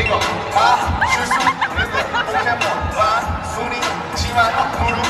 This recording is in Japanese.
이거 다 실수 그래서 생각만 와 손이 지만 부르